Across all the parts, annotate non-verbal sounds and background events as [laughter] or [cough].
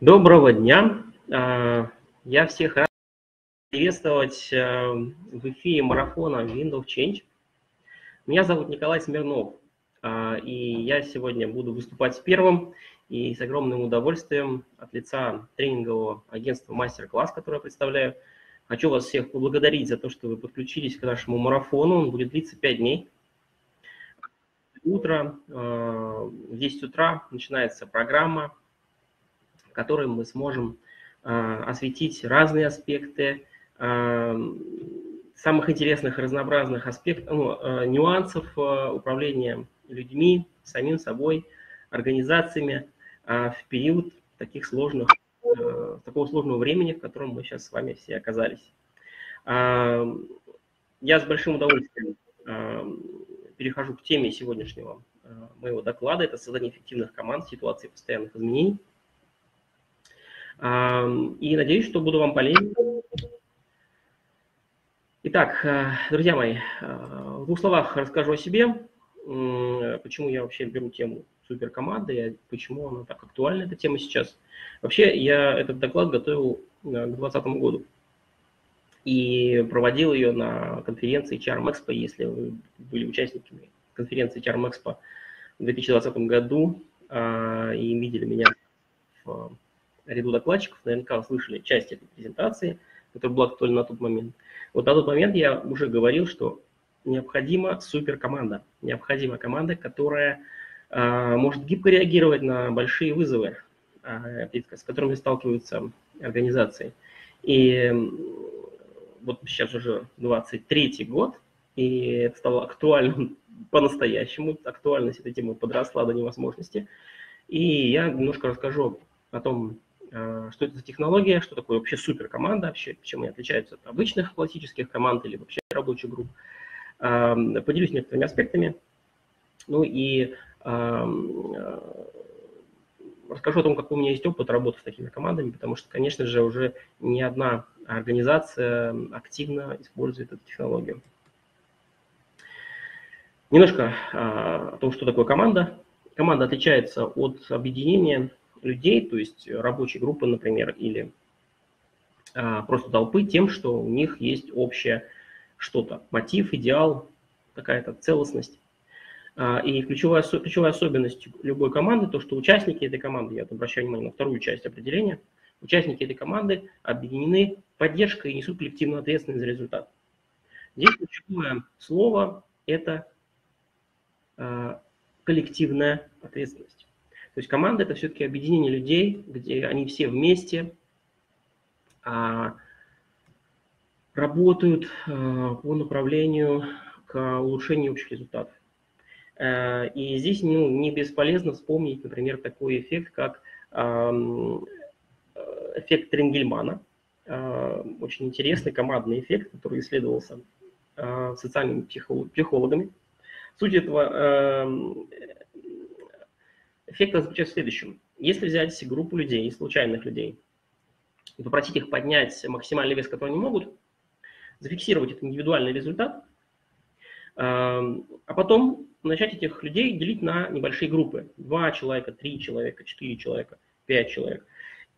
Доброго дня. А, я всех рад приветствовать а, в эфире марафона Windows Change. Меня зовут Николай Смирнов, а, и я сегодня буду выступать первым и с огромным удовольствием от лица тренингового агентства «Мастер-класс», которое я представляю. Хочу вас всех поблагодарить за то, что вы подключились к нашему марафону. Он будет длиться 5 дней. Утро, в 10 утра начинается программа в которой мы сможем а, осветить разные аспекты а, самых интересных, разнообразных аспектов, ну, а, нюансов управления людьми, самим собой, организациями в период таких сложных, такого сложного времени, в котором мы сейчас с вами все оказались. Я с большим удовольствием перехожу к теме сегодняшнего моего доклада. Это создание эффективных команд в ситуации постоянных изменений – и надеюсь, что буду вам полезен. Итак, э, друзья мои, э, в двух словах расскажу о себе, почему я вообще беру тему суперкоманды, почему она так актуальна, эта тема сейчас. Вообще, я этот доклад готовил э, к 2020 году и проводил ее на конференции Charm Expo, если вы были участниками конференции Charm Expo в 2020 году и видели меня в ряду докладчиков наверняка слышали часть этой презентации, которая была актуальна на тот момент. Вот на тот момент я уже говорил, что необходима суперкоманда, необходима команда, которая э, может гибко реагировать на большие вызовы, э, с которыми сталкиваются организации. И вот сейчас уже 23 год, и это стало актуальным [laughs] по-настоящему, актуальность этой темы подросла до невозможности. И я немножко расскажу о том, что это за технология, что такое вообще суперкоманда, вообще, чем они отличаются от обычных классических команд или вообще рабочих групп. Эм, поделюсь некоторыми аспектами. Ну и эм, э, расскажу о том, какой у меня есть опыт работы с такими командами, потому что, конечно же, уже не одна организация активно использует эту технологию. Немножко э, о том, что такое команда. Команда отличается от объединения людей, то есть рабочей группы, например, или а, просто толпы тем, что у них есть общее что-то, мотив, идеал, какая-то целостность. А, и ключевая, ключевая особенность любой команды, то, что участники этой команды, я обращаю внимание на вторую часть определения, участники этой команды объединены поддержкой и несут коллективную ответственность за результат. Здесь ключевое слово – это а, коллективная ответственность. То есть команда – это все-таки объединение людей, где они все вместе а, работают а, по направлению к улучшению общих результатов. А, и здесь ну, не бесполезно вспомнить, например, такой эффект, как а, эффект Тренгельмана. А, очень интересный командный эффект, который исследовался а, социальными психологами. Суть этого Эффект заключается в следующем. Если взять группу людей, случайных людей, и попросить их поднять максимальный вес, который они могут, зафиксировать этот индивидуальный результат, эм, а потом начать этих людей делить на небольшие группы. Два человека, три человека, четыре человека, пять человек.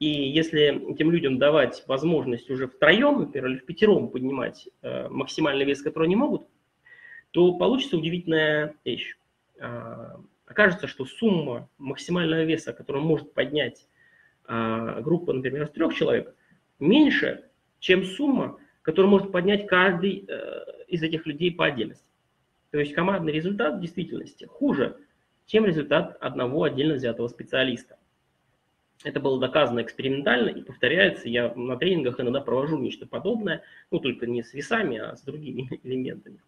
И если этим людям давать возможность уже втроем, например, или в пятером поднимать э, максимальный вес, который они могут, то получится удивительная вещь. Э, окажется, что сумма максимального веса, которую может поднять а, группа, например, из трех человек, меньше, чем сумма, которую может поднять каждый э, из этих людей по отдельности. То есть командный результат в действительности хуже, чем результат одного отдельно взятого специалиста. Это было доказано экспериментально и повторяется. Я на тренингах иногда провожу нечто подобное, ну только не с весами, а с другими [laughs] элементами.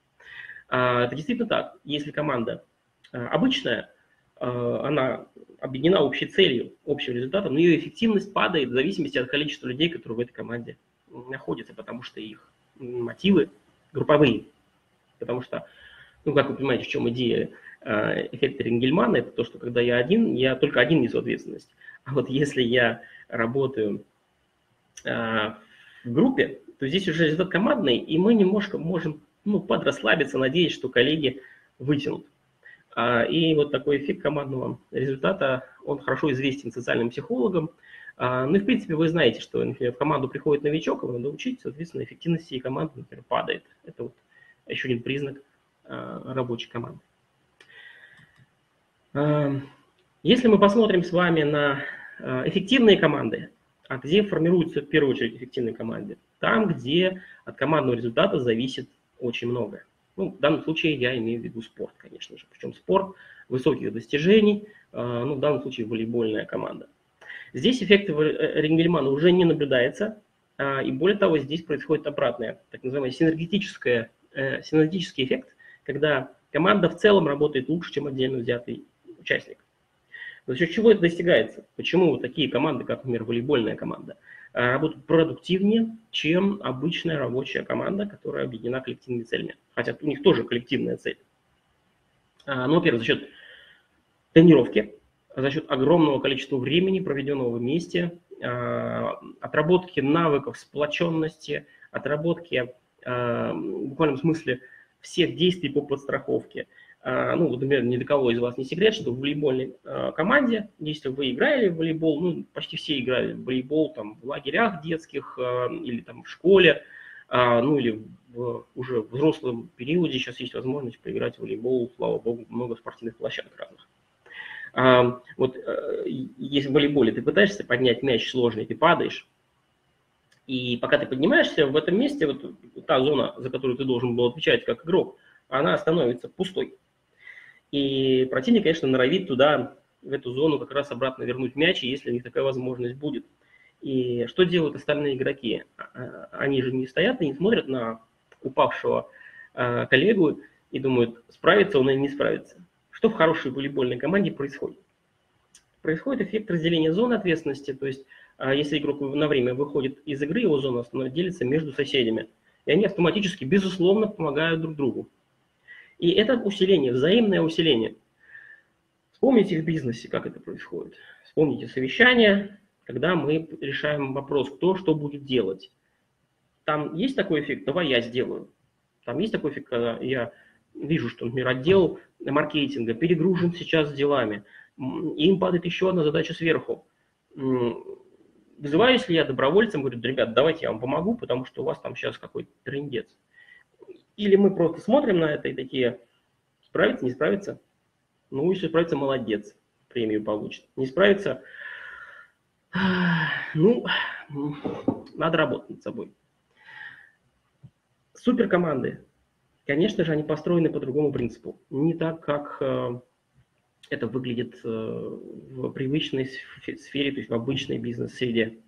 А, это действительно так. Если команда э, обычная, Э, она объединена общей целью, общим результатом, но ее эффективность падает в зависимости от количества людей, которые в этой команде находятся, потому что их мотивы групповые. Потому что, ну, как вы понимаете, в чем идея э, эффекта Рингельмана, это то, что когда я один, я только один несу ответственность. А вот если я работаю э, в группе, то здесь уже результат командный, и мы немножко можем ну, подрасслабиться, надеясь, что коллеги вытянут. А, и вот такой эффект командного результата, он хорошо известен социальным психологам. А, ну и, в принципе, вы знаете, что, например, в команду приходит новичок, его надо учить, соответственно, эффективность всей команды, например, падает. Это вот еще один признак а, рабочей команды. Если мы посмотрим с вами на эффективные команды, а где формируются в первую очередь эффективные команды? Там, где от командного результата зависит очень многое. Ну, в данном случае я имею в виду спорт, конечно же. Причем спорт высоких достижений, ну, в данном случае волейбольная команда. Здесь эффект Рингельмана уже не наблюдается, а, и более того, здесь происходит обратное, так называемый синергетическое, э, синергетический эффект, когда команда в целом работает лучше, чем отдельно взятый участник. За счет чего это достигается? Почему такие команды, как, например, волейбольная команда, а, работают продуктивнее, чем обычная рабочая команда, которая объединена коллективными целями? Хотя у них тоже коллективная цель. А, ну, во-первых, за счет тренировки, за счет огромного количества времени, проведенного вместе, а, отработки навыков сплоченности, отработки а, в буквальном смысле всех действий по подстраховке. А, ну, например, ни для кого из вас не секрет, что в волейбольной команде, если вы играли в волейбол, ну, почти все играли в волейбол там, в лагерях детских или там в школе, ну или в уже взрослом периоде сейчас есть возможность поиграть в волейбол, слава богу, много спортивных площадок разных. Вот э, если в волейболе ты пытаешься поднять мяч сложный, ты падаешь, и пока ты поднимаешься, в этом месте вот та зона, за которую ты должен был отвечать как игрок, она становится пустой. И противник, конечно, норовит туда, в эту зону как раз обратно вернуть мяч, если у них такая возможность будет. И что делают остальные игроки? А, а, они же не стоят и не смотрят на упавшего а, коллегу и думают, справится он или не справится. Что в хорошей волейбольной команде происходит? Происходит эффект разделения зоны ответственности, то есть а, если игрок на время выходит из игры, его зона делится между соседями. И они автоматически, безусловно, помогают друг другу. И это усиление, взаимное усиление. Вспомните в бизнесе, как это происходит. Вспомните совещание, когда мы решаем вопрос, кто что будет делать. Там есть такой эффект, давай я сделаю. Там есть такой эффект, когда я вижу, что, например, отдел маркетинга перегружен сейчас делами, им падает еще одна задача сверху. Вызываюсь ли я добровольцем, говорю, ребят, давайте я вам помогу, потому что у вас там сейчас какой-то трендец. Или мы просто смотрим на это и такие, справится, не справится? Ну, если справится, молодец, премию получит. Не справится, [sighs] ну, надо работать над собой. Суперкоманды Конечно же, они построены по другому принципу. Не так, как э, это выглядит э, в привычной сфере, то есть в обычной бизнес-среде.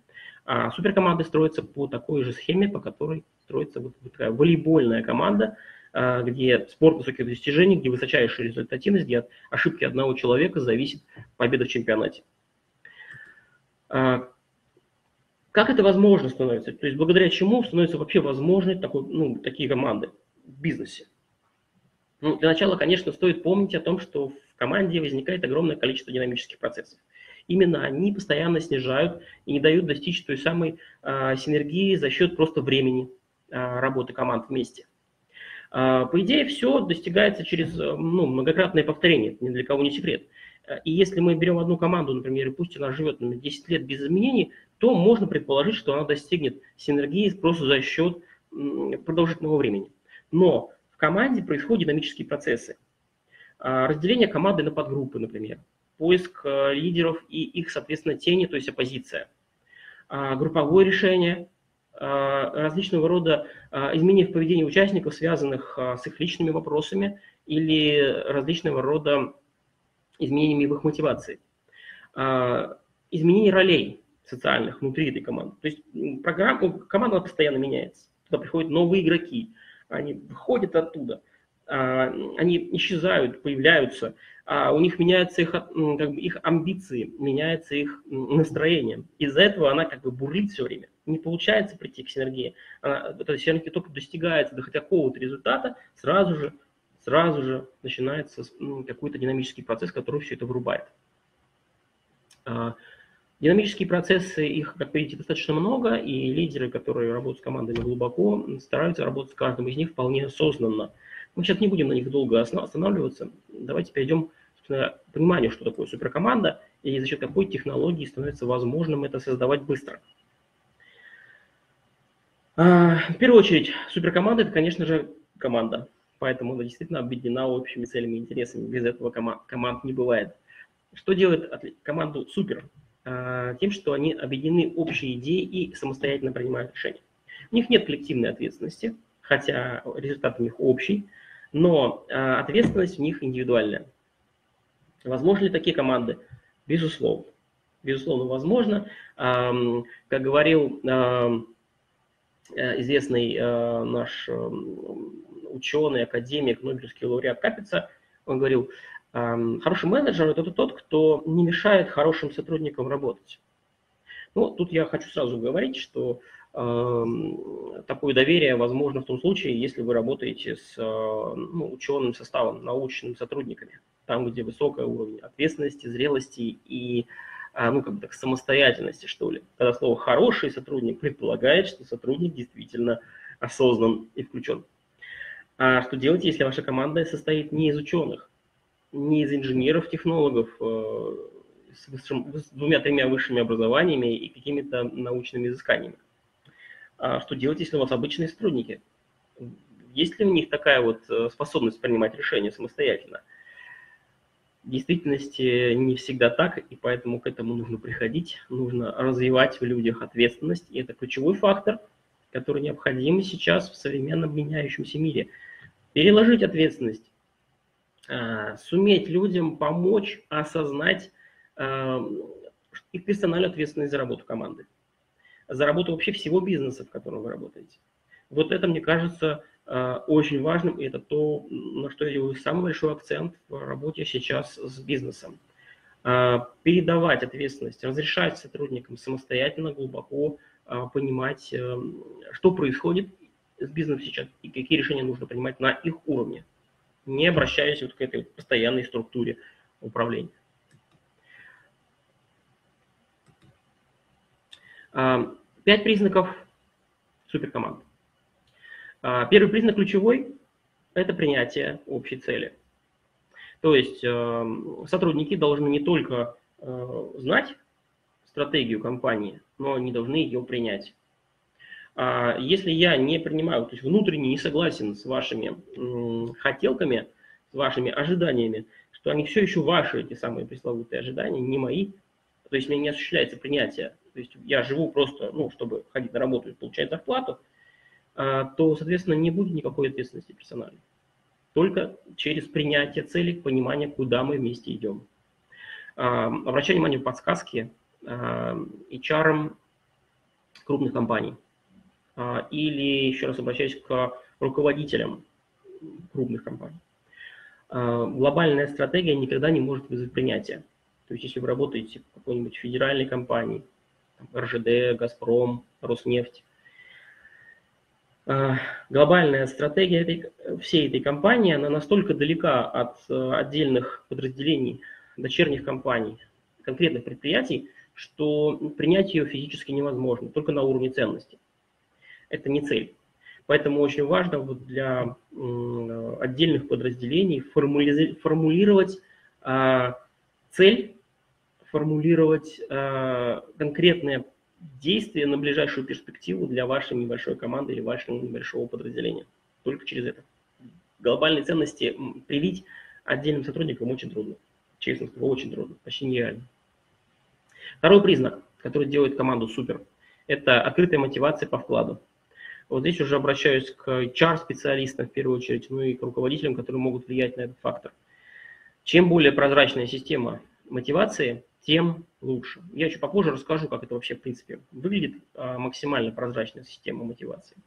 А суперкоманды строятся по такой же схеме, по которой строится вот такая волейбольная команда, э, где спорт высоких достижений, где высочайшая результативность, где от ошибки одного человека зависит победа в чемпионате. А, как это возможно становится? То есть благодаря чему становятся вообще возможны такой, ну, такие команды? в бизнесе? Ну, для начала, конечно, стоит помнить о том, что в команде возникает огромное количество динамических процессов. Именно они постоянно снижают и не дают достичь той самой а, синергии за счет просто времени а, работы команд вместе. А, по идее, все достигается через ну, многократное повторение, ни для кого не секрет. И если мы берем одну команду, например, и пусть она живет например, 10 лет без изменений, то можно предположить, что она достигнет синергии просто за счет продолжительного времени. Но в команде происходят динамические процессы. А, разделение команды на подгруппы, например. Поиск э, лидеров и их, соответственно, тени, то есть оппозиция. А, групповое решение, а, различного рода изменения в поведении участников, связанных с их личными вопросами или различного рода изменениями в их мотивации. Изменение ролей социальных внутри этой команды. То есть программа, команда постоянно меняется. Туда приходят новые игроки, они выходят оттуда, а, они исчезают, появляются, а у них меняются их, как бы их амбиции, меняется их настроение. Из-за этого она как бы бурлит все время. Не получается прийти к синергии. Она, эта синергия только достигается до хоть какого-то результата, сразу же, сразу же начинается какой-то динамический процесс, который все это врубает. А, Динамические процессы, их, как видите, достаточно много, и лидеры, которые работают с командами глубоко, стараются работать с каждым из них вполне осознанно. Мы сейчас не будем на них долго останавливаться. Давайте перейдем к пониманию, что такое суперкоманда и за счет какой технологии становится возможным это создавать быстро. А, в первую очередь, суперкоманда – это, конечно же, команда. Поэтому она действительно объединена общими целями и интересами. Без этого команд, не бывает. Что делает команду супер? А, тем, что они объединены общей идеей и самостоятельно принимают решения. У них нет коллективной ответственности, хотя результат у них общий, но а, ответственность у них индивидуальная. Возможны ли такие команды? Безусловно. Безусловно, возможно. Как говорил э, известный э, наш ученый, академик, Нобелевский лауреат Капица, он говорил, хороший менеджер – это тот, кто не мешает хорошим сотрудникам работать. Ну, тут я хочу сразу говорить, что такое доверие возможно в том случае, если вы работаете с ну, ученым составом, научными сотрудниками, там, где высокий уровень ответственности, зрелости и а, ну, как бы так, самостоятельности, что ли. Когда слово «хороший сотрудник» предполагает, что сотрудник действительно осознан и включен. А что делать, если ваша команда состоит не из ученых, не из инженеров, технологов, э, с, высшим, с двумя-тремя высшими образованиями и какими-то научными изысканиями? А что делать, если у вас обычные сотрудники? Есть ли у них такая вот э, способность принимать решения самостоятельно? В действительности не всегда так, и поэтому к этому нужно приходить, нужно развивать в людях ответственность, и это ключевой фактор, который необходим сейчас в современном меняющемся мире. Переложить ответственность, а, суметь людям помочь осознать а, их персональную ответственность за работу команды за работу вообще всего бизнеса, в котором вы работаете. Вот это, мне кажется, э, очень важным, и это то, на что я делаю самый большой акцент в работе сейчас с бизнесом. Э, передавать ответственность, разрешать сотрудникам самостоятельно, глубоко э, понимать, что происходит с бизнесом сейчас и какие решения нужно принимать на их уровне, не обращаясь вот к этой постоянной структуре управления. Пять признаков суперкоманд. А, первый признак ключевой – это принятие общей цели. То есть а, сотрудники должны не только знать стратегию компании, но они должны ее принять. Если я не принимаю, то есть внутренне не согласен с вашими хотелками, с вашими ожиданиями, что они все еще ваши, эти самые пресловутые ожидания, не мои, то есть у меня не осуществляется принятие то есть я живу просто, ну, чтобы ходить на работу и получать зарплату, а, то, соответственно, не будет никакой ответственности персональной. Только через принятие цели, понимание, куда мы вместе идем. А, обращаю внимание в подсказки а, HR крупных компаний. Или, еще раз обращаюсь к руководителям крупных компаний. Глобальная стратегия никогда не может вызвать принятия. То есть, если вы работаете в какой-нибудь федеральной компании, РЖД, Газпром, Роснефть. А, глобальная стратегия этой, всей этой компании, она настолько далека от э, отдельных подразделений, дочерних компаний, конкретных предприятий, что принять ее физически невозможно, только на уровне ценности. Это не цель. Поэтому очень важно вот для отдельных подразделений формулировать а, цель формулировать э, конкретные действия на ближайшую перспективу для вашей небольшой команды или вашего небольшого подразделения. Только через это. Глобальные ценности привить отдельным сотрудникам очень трудно. Честно скажу, очень трудно, почти нереально. Второй признак, который делает команду супер, это открытая мотивация по вкладу. Вот здесь уже обращаюсь к HR-специалистам в первую очередь, ну и к руководителям, которые могут влиять на этот фактор. Чем более прозрачная система мотивации, тем лучше. Я еще попозже расскажу, как это вообще в принципе выглядит, а, максимально прозрачная система мотивации.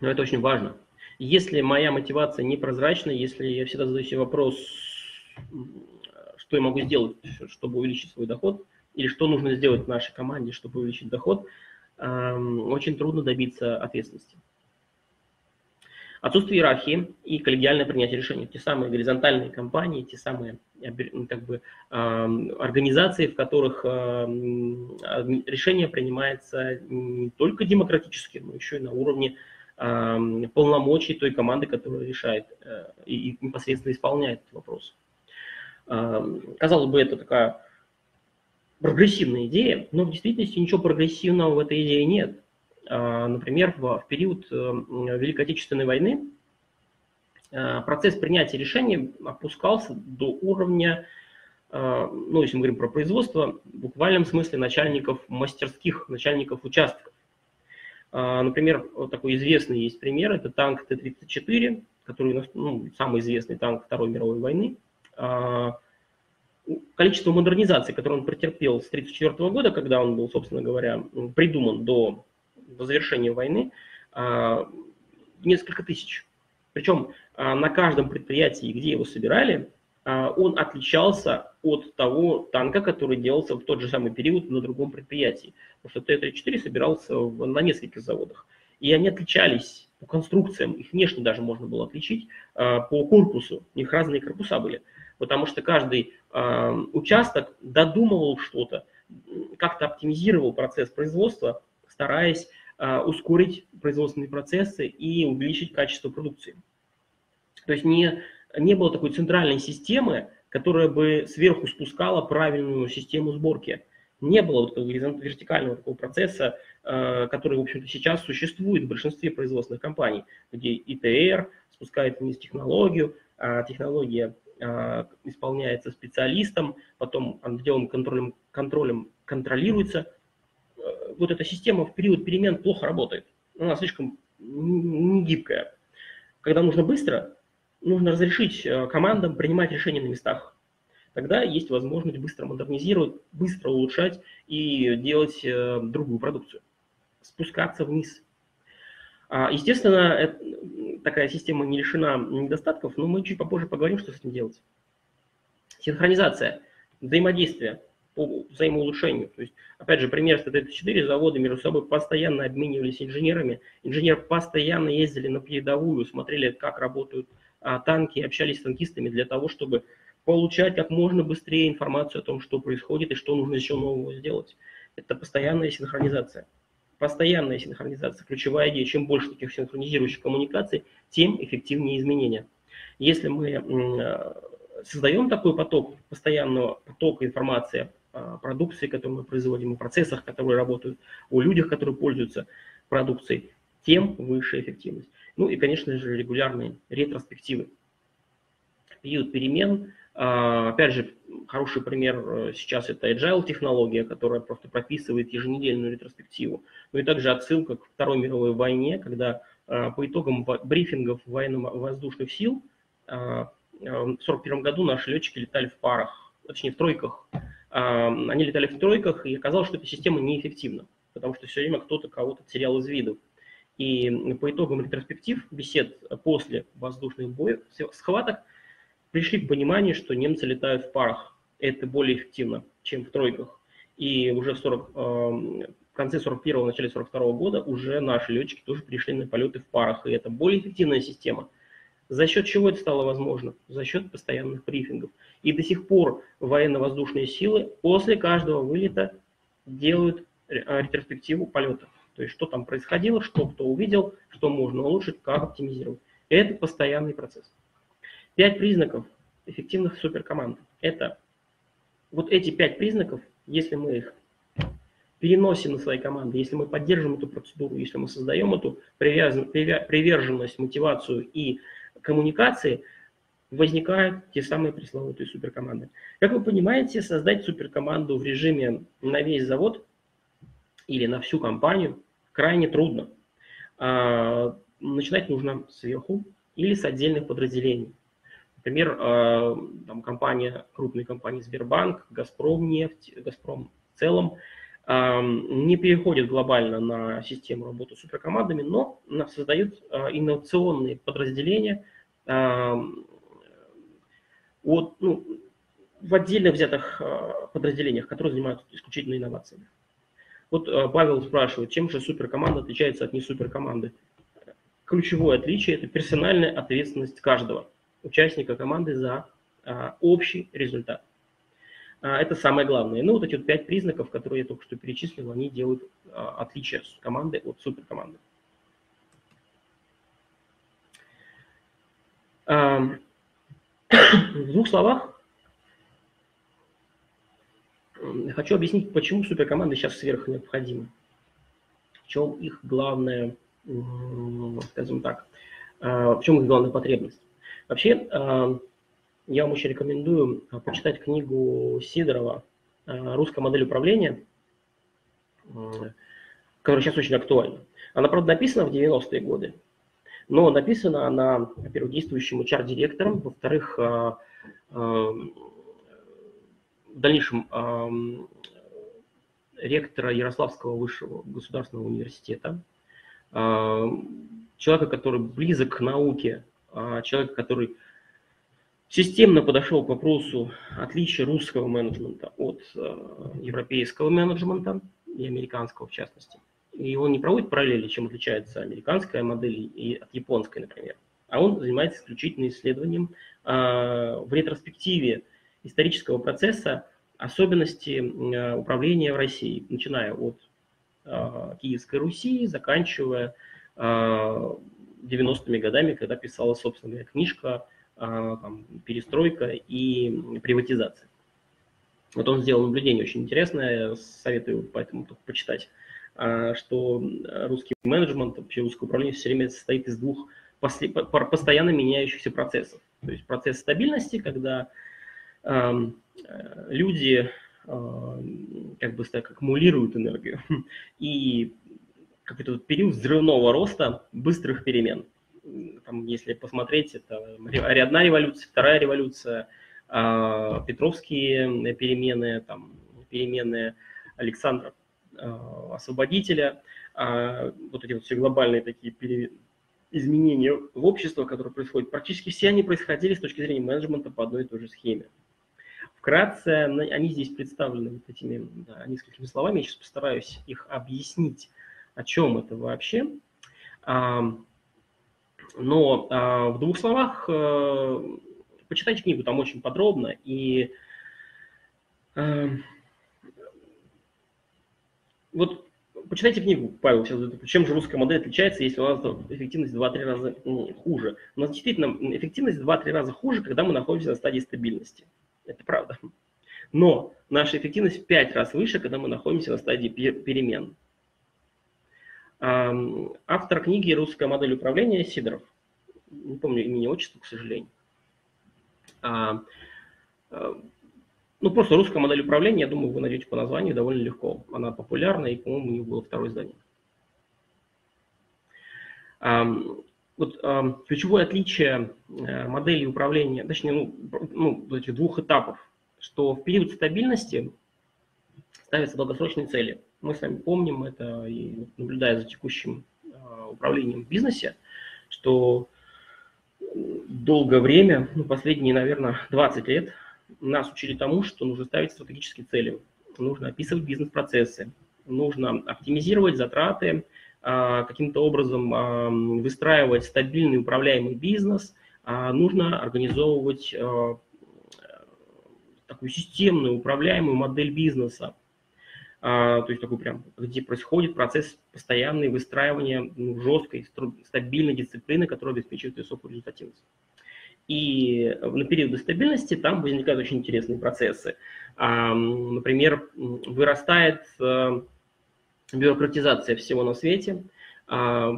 Но это очень важно. Если моя мотивация непрозрачна, если я всегда задаю себе вопрос, что я могу сделать, чтобы увеличить свой доход, или что нужно сделать нашей команде, чтобы увеличить доход, очень трудно добиться ответственности. Отсутствие иерархии и коллегиальное принятие решений. Те самые горизонтальные компании, те самые как бы, организации, в которых решение принимается не только демократически, но еще и на уровне полномочий той команды, которая решает э, и непосредственно исполняет этот вопрос. Казалось бы, это такая прогрессивная идея, но в действительности ничего прогрессивного в этой идее нет. Например, в период э, Великой Отечественной войны Э, процесс принятия решений опускался до уровня, э, ну, если мы говорим про производство, в буквальном смысле начальников мастерских, начальников участков. Например, вот такой известный есть пример, это танк Т-34, который ну, самый известный танк Второй мировой войны. Количество модернизаций, которое он претерпел с 1934 года, когда он был, собственно говоря, придуман до, до завершения войны, несколько тысяч. Причем а, на каждом предприятии, где его собирали, а, он отличался от того танка, который делался в тот же самый период на другом предприятии. Потому что Т-34 собирался на нескольких заводах. И они отличались по конструкциям, их внешне даже можно было отличить, а, по корпусу. У них разные корпуса были. Потому что каждый участок додумывал что-то, как-то оптимизировал процесс производства, стараясь а, ускорить производственные процессы и увеличить качество продукции. То есть не, не было такой центральной системы, которая бы сверху спускала правильную систему сборки. Не было вот вертикального такого процесса, а, который, в общем-то, сейчас существует в большинстве производственных компаний, где ИТР спускает вниз технологию, а технология исполняется специалистом, потом отделом контролем, контролем контролируется, вот эта система в период перемен плохо работает. Она слишком не гибкая. Когда нужно быстро, нужно разрешить э, командам принимать решения на местах. Тогда есть возможность быстро модернизировать, быстро улучшать и делать э, другую продукцию. Спускаться вниз. А, естественно, такая система не лишена недостатков, но мы чуть попозже поговорим, что с этим делать. Синхронизация, взаимодействие по взаимоулучшению. То есть, опять же, пример с ТТ-4 заводы между собой постоянно обменивались инженерами. Инженеры постоянно ездили на передовую, смотрели, как работают а, танки, общались с танкистами для того, чтобы получать как можно быстрее информацию о том, что происходит и что нужно еще нового сделать. Это постоянная синхронизация. Постоянная синхронизация, ключевая идея. Чем больше таких синхронизирующих коммуникаций, тем эффективнее изменения. Если мы а, создаем такой поток, постоянного потока информации продукции, которую мы производим, о процессах, которые работают, о людях, которые пользуются продукцией, тем выше эффективность. Ну и, конечно же, регулярные ретроспективы. Период перемен, а, опять же, хороший пример э, сейчас это agile технология, которая просто прописывает еженедельную ретроспективу. Ну и также отсылка к Второй мировой войне, когда по итогам брифингов военно-воздушных сил в 1941 году наши летчики летали в парах, точнее в тройках они летали в тройках, и оказалось, что эта система неэффективна, потому что все время кто-то кого-то терял из виду. И по итогам ретроспектив, бесед после воздушных боев, схваток, пришли к пониманию, что немцы летают в парах. Это более эффективно, чем в тройках. И уже в, 40, в конце 41-го, начале 42 года уже наши летчики тоже пришли на полеты в парах. И это более эффективная система – за счет чего это стало возможно? За счет постоянных брифингов. И до сих пор военно-воздушные силы после каждого вылета делают а, ретроспективу полета. То есть, что там происходило, что кто увидел, что можно улучшить, как оптимизировать. Это постоянный процесс. Пять признаков эффективных суперкоманд. Это вот эти пять признаков, если мы их переносим на свои команды, если мы поддерживаем эту процедуру, если мы создаем эту приверженность, мотивацию и коммуникации возникают те самые пресловутые суперкоманды. Как вы понимаете, создать суперкоманду в режиме на весь завод или на всю компанию крайне трудно. А, начинать нужно сверху или с отдельных подразделений. Например, а, там компания, крупные компании Сбербанк, Газпром нефть, Газпром в целом не переходят глобально на систему работы с суперкомандами, но создают инновационные подразделения – от, ну, в отдельно взятых а, подразделениях, которые занимаются исключительно инновациями. Вот а, Павел спрашивает, чем же суперкоманда отличается от несуперкоманды? Ключевое отличие – это персональная ответственность каждого участника команды за а, общий результат. Это самое главное. Ну, вот эти вот пять признаков, которые я только что перечислил, они делают отличие команды от суперкоманды. [coughs] В двух словах, Хочу объяснить, почему суперкоманды сейчас сверх необходимы. В чем их главная, скажем так, а, в чем их главная потребность. Вообще, а, я вам очень рекомендую почитать книгу Сидорова «Русская модель управления», которая сейчас очень актуальна. Она, правда, написана в 90-е годы, но написана она, во-первых, действующим HR-директором, во-вторых, в дальнейшем ректора Ярославского высшего государственного университета, человека, который близок к науке, а, человека, который системно подошел к вопросу отличия русского менеджмента от а, европейского менеджмента и американского в частности. И он не проводит параллели, чем отличается американская модель и от японской, например, а он занимается исключительно исследованием в ретроспективе исторического процесса особенности э, управления в России, начиная от э, Киевской Руси, заканчивая 90-ми э, годами, когда писала, собственно книжка там, «Перестройка и приватизация». Вот он сделал наблюдение очень интересное, советую поэтому почитать, что русский менеджмент, вообще русское управление все время состоит из двух постоянно меняющихся процессов. То есть процесс стабильности, когда э, люди э, как бы так аккумулируют энергию. [laughs] И какой-то период взрывного роста, быстрых перемен. Там, если посмотреть, это одна революция, вторая революция, э, Петровские перемены, там, перемены Александра Освободителя, вот эти вот все глобальные такие изменения в обществе, которые происходят, практически все они происходили с точки зрения менеджмента по одной и той же схеме. Вкратце, они здесь представлены вот этими да, несколькими словами. Я сейчас постараюсь их объяснить, о чем это вообще. Но а, в двух словах э, почитайте книгу, там очень подробно. И э, вот почитайте книгу, Павел сейчас чем же русская модель отличается, если у нас эффективность в 2-3 раза хуже. У нас действительно эффективность в 2-3 раза хуже, когда мы находимся на стадии стабильности. Это правда. Но наша эффективность в 5 раз выше, когда мы находимся на стадии перемен. Автор книги «Русская модель управления» Сидоров. Не помню имени отчества, к сожалению. А, а, ну, просто русская модель управления, я думаю, вы найдете по названию довольно легко. Она популярна, и, по-моему, у нее было второе издание. Вот ключевое отличие э, модели управления, точнее, ну, ну, этих двух этапов, что в период стабильности ставятся долгосрочные цели. Мы с вами помним это, и наблюдая за текущим э, управлением в бизнесе, что долгое время, ну, последние, наверное, 20 лет, нас учили тому, что нужно ставить стратегические цели, нужно описывать бизнес-процессы, нужно оптимизировать затраты, а, каким-то образом а, выстраивать стабильный управляемый бизнес, а, нужно организовывать такую системную управляемую модель бизнеса, то есть такой прям, где происходит процесс постоянной выстраивания ну, жесткой, стабильной дисциплины, которая обеспечивает высокую результативность. И на периоды стабильности там возникают очень интересные процессы. Например, вырастает бюрократизация всего на свете, а,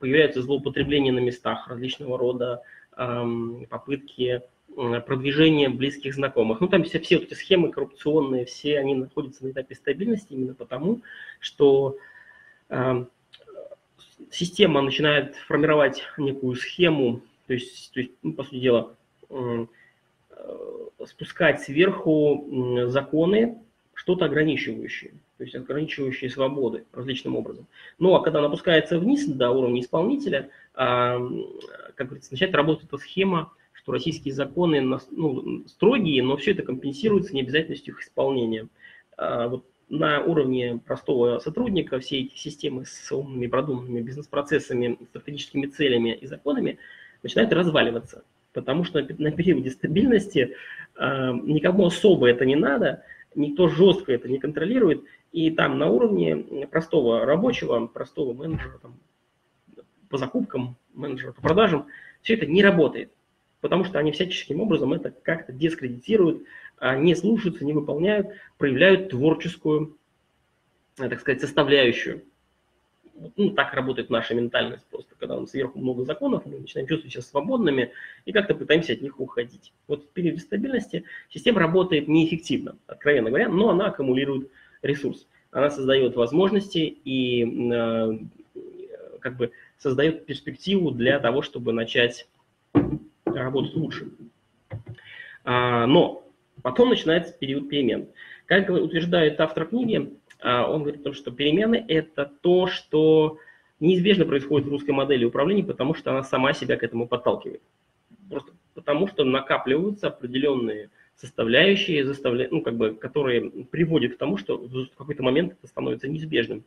появляются злоупотребления на местах различного рода, попытки продвижения близких знакомых. Ну, там все, все эти схемы коррупционные, все они находятся на этапе стабильности именно потому, что система начинает формировать некую схему, то есть, то есть ну, по сути дела, э, спускать сверху законы, что-то ограничивающее то есть ограничивающие свободы различным образом. Ну а когда она опускается вниз до уровня исполнителя, а, как говорится, начинает работать эта схема, что российские законы ну, строгие, но все это компенсируется необязательностью их исполнения. А, вот на уровне простого сотрудника все эти системы с умными продуманными бизнес-процессами, стратегическими целями и законами начинают разваливаться. Потому что на периоде стабильности э, никому особо это не надо, никто жестко это не контролирует, и там на уровне простого рабочего, простого менеджера там, по закупкам, менеджера по продажам, все это не работает, потому что они всяческим образом это как-то дискредитируют, не слушаются, не выполняют, проявляют творческую, так сказать, составляющую. Ну, так работает наша ментальность просто, когда у нас сверху много законов, мы начинаем чувствовать себя свободными и как-то пытаемся от них уходить. Вот в период стабильности система работает неэффективно, откровенно говоря, но она аккумулирует ресурс. Она создает возможности и э, как бы создает перспективу для того, чтобы начать работать лучше. А, но потом начинается период перемен. Как утверждает автор книги, а, он говорит о том, что перемены – это то, что неизбежно происходит в русской модели управления, потому что она сама себя к этому подталкивает. Просто потому что накапливаются определенные составляющие, заставля... ну, как бы, которые приводят к тому, что в какой-то момент это становится неизбежным.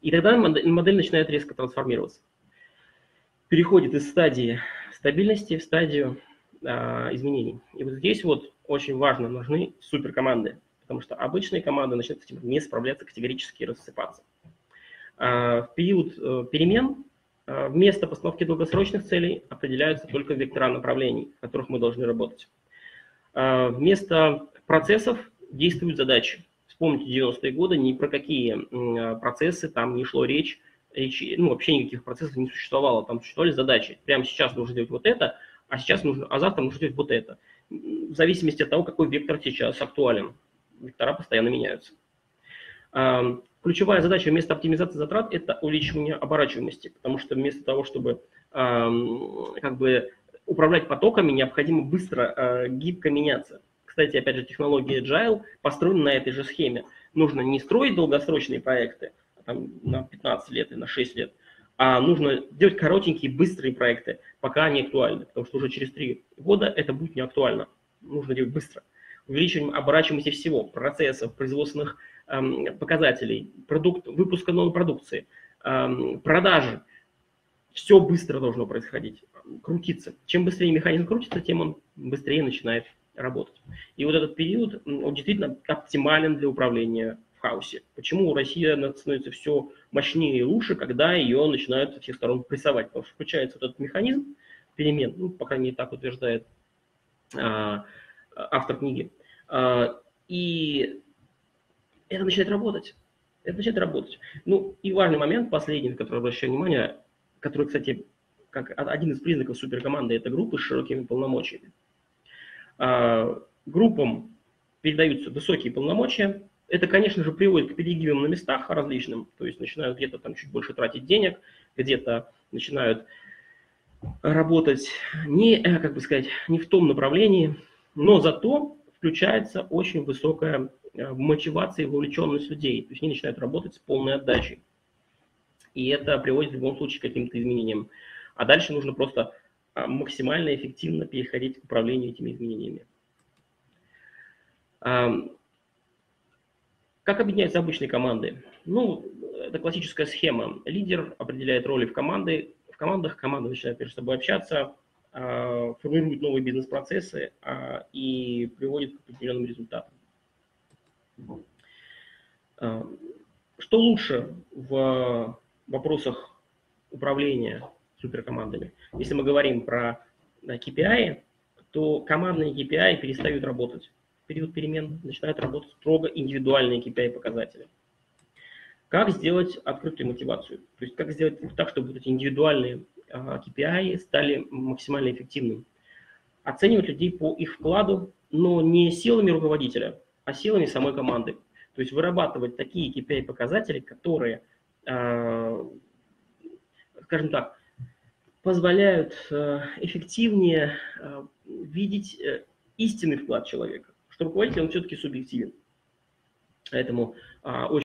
И тогда модель начинает резко трансформироваться. Переходит из стадии стабильности в стадию а, изменений. И вот здесь вот очень важно, нужны суперкоманды, потому что обычные команды начинают с этим не справляться, категорически рассыпаться. А, в период а, перемен а, вместо постановки долгосрочных целей определяются только вектора направлений, в которых мы должны работать. А, вместо процессов действуют задачи. Вспомните 90-е годы, ни про какие а, процессы там не шло речь, речь, ну вообще никаких процессов не существовало, там существовали задачи. Прямо сейчас нужно делать вот это, а сейчас нужно, а завтра нужно делать вот это. В зависимости от того, какой вектор сейчас актуален. Вектора постоянно меняются. Ключевая задача вместо оптимизации затрат – это увеличивание оборачиваемости, потому что вместо того, чтобы как бы управлять потоками, необходимо быстро, э, гибко меняться. Кстати, опять же, технология Agile построена на этой же схеме. Нужно не строить долгосрочные проекты там, на 15 лет и на 6 лет, а нужно делать коротенькие, быстрые проекты, пока они актуальны, потому что уже через 3 года это будет не актуально. Нужно делать быстро. Увеличиваем оборачиваемости всего, процессов, производственных эм, показателей, продукт, выпуска новой продукции, эм, продажи. Все быстро должно происходить, крутиться. Чем быстрее механизм крутится, тем он быстрее начинает работать. И вот этот период, он действительно оптимален для управления хаосе. Почему Россия становится все мощнее и лучше, когда ее начинают со всех сторон прессовать? Потому что включается вот этот механизм перемен, ну, по крайней мере, так утверждает а, автор книги. А, и это начинает работать. Это начинает работать. Ну, и важный момент, последний, на который обращаю внимание, который, кстати, как один из признаков суперкоманды, это группы с широкими полномочиями. А, группам передаются высокие полномочия, это, конечно же, приводит к перегибам на местах различным, то есть начинают где-то там чуть больше тратить денег, где-то начинают работать не, э, как бы сказать, не в том направлении, но зато включается очень высокая э, мотивация и вовлеченность людей, то есть они начинают работать с полной отдачей. И это приводит в любом случае к каким-то изменениям. А дальше нужно просто а, максимально эффективно переходить к управлению этими изменениями. Как объединяются обычные команды? Ну, это классическая схема. Лидер определяет роли в, команды, в командах, команда начинает между собой общаться, а, формирует новые бизнес-процессы а, и приводит к определенным результатам. А, что лучше в вопросах управления суперкомандами? Если мы говорим про KPI, то командные KPI перестают работать период перемен начинают работать строго индивидуальные KPI-показатели. Как сделать открытую мотивацию? То есть как сделать так, чтобы эти индивидуальные KPI а, стали максимально эффективными? Оценивать людей по их вкладу, но не силами руководителя, а силами самой команды. То есть вырабатывать такие KPI-показатели, которые, а, скажем так, позволяют а, эффективнее видеть э, истинный вклад человека руководитель, он все-таки субъективен. Поэтому а, очень